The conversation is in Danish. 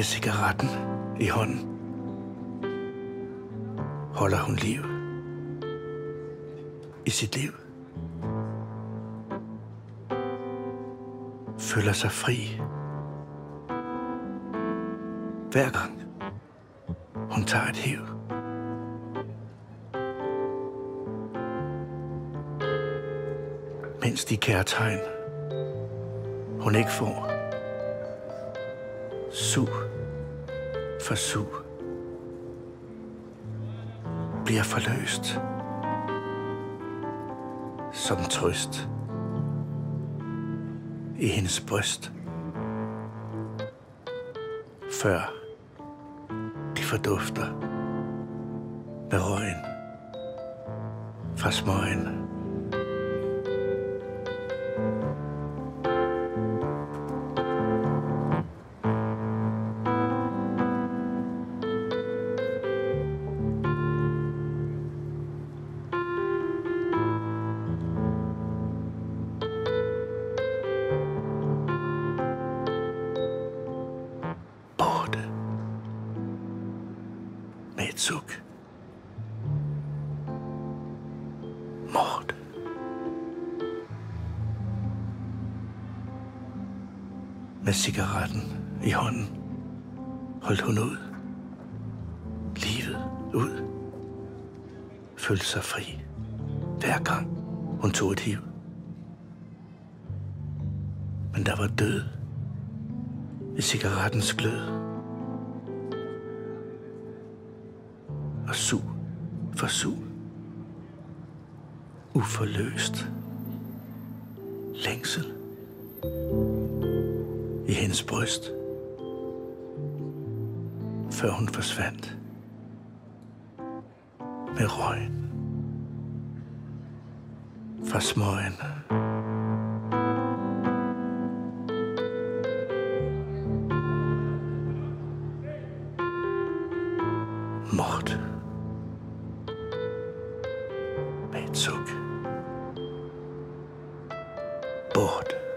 Med cigaretten i hånden holder hun liv i sit liv. Føler sig fri. Hver gang hun tager et hiv. Mens de kærtegn, hun ikke får. Su for su bliver forløst som trøst i hendes bryst. Før de fordufter med røgen fra smøgen. Suk. Mord. Med cigaretten i hånden holdt hun ud. Livet ud. Følte sig fri. Hver gang hun tog et hiv. Men der var død i cigarettens glød. Su for su. Uforløst. Længsel. I hendes bryst. Før hun forsvandt. Med røgen. Fra smøgen. Mord. took. Bored.